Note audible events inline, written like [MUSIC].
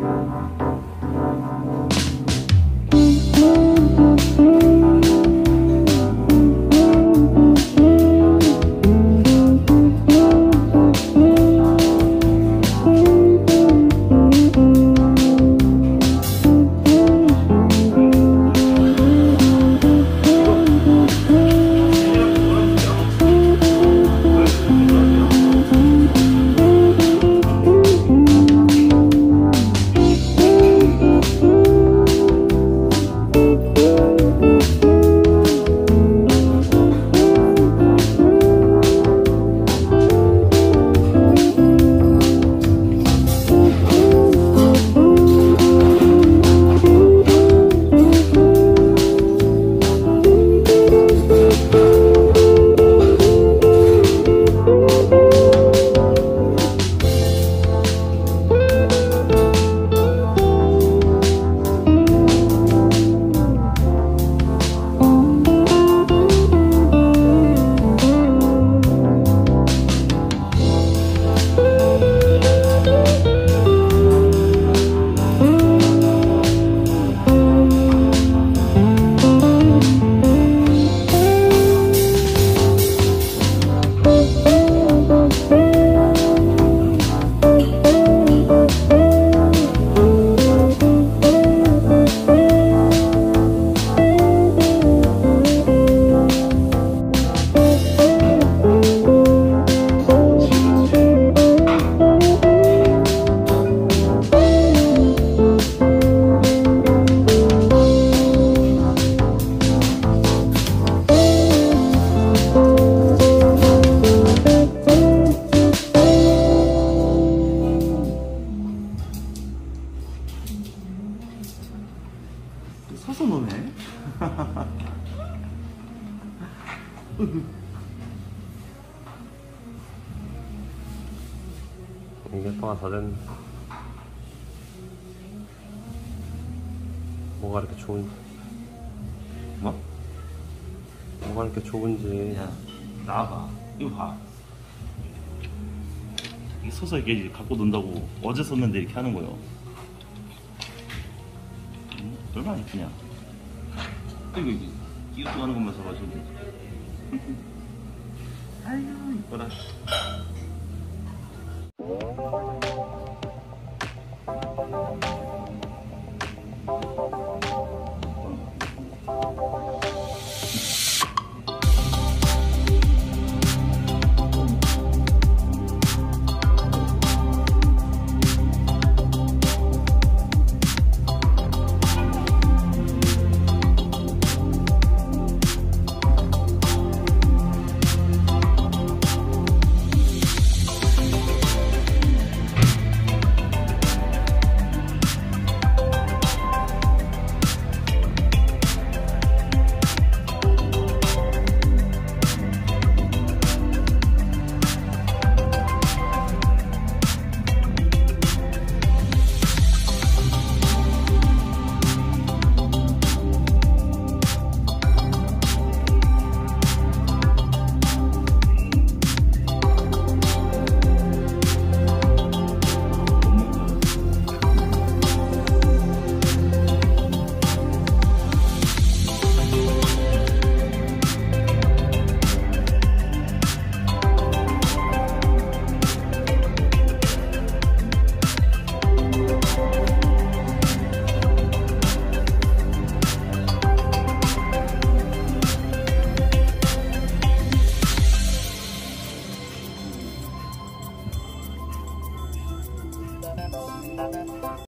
서서 [LAUGHS] 다 됐네. 뭐가 이렇게 좋은, 뭐? 뭐가 이렇게 좋은지. 야, 나와봐. 이거 봐. 이 서서 이렇게 갖고 논다고 어제 썼는데 이렇게 하는 거요. 음, 얼마나 이쁘냐. 이거, 이거, 이거 하는 것만 써가지고. 아유, 이뻐라.